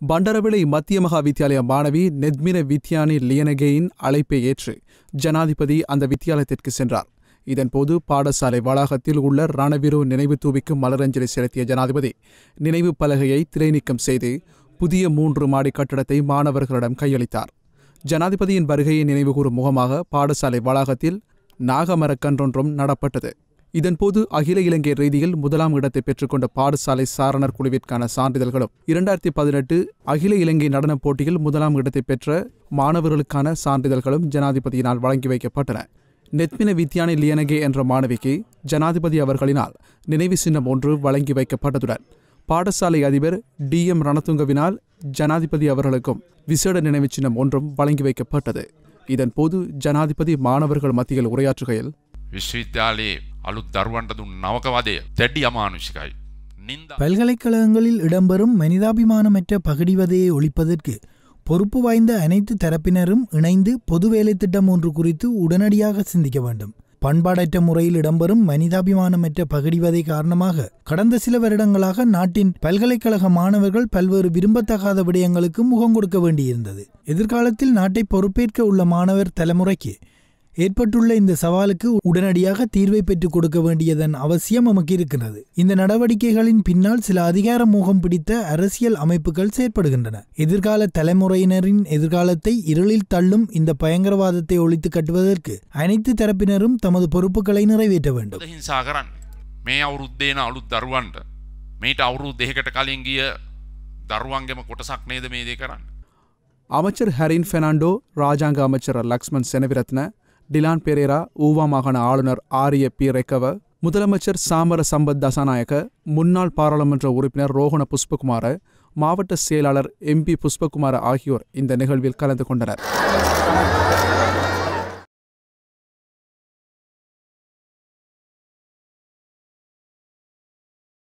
பண்டரவிளை மத்திய மகா வித்தியாலய மாணவி நெத்மின வித்யானி லியனகேயின் அழைப்பை ஏற்று ஜனாதிபதி அந்த வித்தியாலயத்திற்கு சென்றார். இதன்போது பாடசாலை வளாகத்தில் உள்ள ரணவீரு நினைவு தூவிக்கு மலரஞ்சலி செலுத்திய ஜனாதிபதி நினைவு பலகையை திரைநீக்கம் செய்து புதிய மூன்று மாடி கட்டடத்தை மாணவர்களிடம் கையளித்தார். ஜனாதிபதியின் வருகையை நினைவுகூரும் முகமாக பாடசாலை வளாகத்தில் நாகமரக்கன்றொன்றும் நடப்பட்டது. இதன்போது அகில இலங்கை ரீதியில் முதலாம் இடத்தை பெற்றுக்கொண்ட பாடசாலை சாரணர் குழுவிற்கான சான்றிதழ்களும் இரண்டாயிரத்தி பதினெட்டு அகில இலங்கை நடனப் போட்டியில் முதலாம் இடத்தை பெற்ற மாணவர்களுக்கான சான்றிதழ்களும் ஜனாதிபதியினால் வழங்கி வைக்கப்பட்டன. நெத்மின வித்யானி லியனகே என்ற மாணவிக்கு ஜனாதிபதி அவர்களினால் நினைவு சின்னம் ஒன்று வழங்கி வைக்கப்பட்டதுடன் பாடசாலை அதிபர் டி எம் ரணதுங்கவினால் ஜனாதிபதி அவர்களுக்கும் விசேட நினைவு சின்னம் ஒன்றும் வழங்கி வைக்கப்பட்டது. இதன்போது ஜனாதிபதி மாணவர்கள் மத்தியில் உரையாற்றுகையில் விஸ்வவித்யாலய අලුත් දරුවන්ට දුන් නවකවදය දැඩ්ඩි අමානුෂිකයි. නින්ද பல்கலைக்கழகங்களில் இடம்பெறும் மனிதாபிமானமற்ற பகிடிவதையை ஒழிப்பதற்கு பொறுப்பு வாய்ந்த அனைத்து தரப்பினரும் இணைந்து பொது வேலைத் திட்டம் ஒன்று குறித்து உடனடியாக சிந்திக்க வேண்டும் பண்பாடற்ற முறையில் இடம்பெறும் மனிதாபிமானமற்ற பகிடிவதை காரணமாக கடந்த சில வருடங்களாக நாட்டின் பல்கலைக்கழக மாணவர்கள் பல்வேறு விரும்பத்தகாத விடயங்களுக்கு முகம் கொடுக்க வேண்டியிருந்தது எதிர்காலத்தில் நாட்டை பொறுப்பேற்க உள்ள மாணவர் தலைமுறைக்கு ஏற்பட்டுள்ள இந்த சவாலுக்கு உடனடியாக தீர்வை பெற்றுக் கொடுக்க வேண்டியதன் அவசியம் நமக்கு இருக்கிறது இந்த நடவடிக்கைகளின் பின்னால் சில அதிகார மோகம் பிடித்த அரசியல் அமைப்புகள் செயற்படுகின்றன எதிர்கால தலைமுறையினரின் எதிர்காலத்தை இருளில் தள்ளும் இந்த பயங்கரவாதத்தை ஒழித்து கட்டுவதற்கு அனைத்து தரப்பினரும் தமது பொறுப்புகளை நிறைவேற்ற வேண்டும் ද හිංසා කරන්න. මේ අවුරුද්දේන අලුත් දරුවන්ට මේට අවුරු දෙකට කලින් ගිය දරුවන්ගේම කොටසක් නේද මේ දේ කරන්න. அமைச்சர் ஹரின் பெர்னாண்டோ ராஜாங்க அமைச்சர் லக்ஷ்மண் செனவிரத்ன டிலான் பெரேரா ஊவா மாகாண ஆளுநர் ஆரிய பி. ரெக்கவ முதலமைச்சர் சாமர சம்பத் தசாநாயக்க முன்னாள் பாராளுமன்ற உறுப்பினர் ரோஹண புஷ்பகுமார மாவட்ட செயலாளர் எம்பி புஷ்பகுமார ஆகியோர் இந்த நிகழ்வில் கலந்து கொண்டனர்.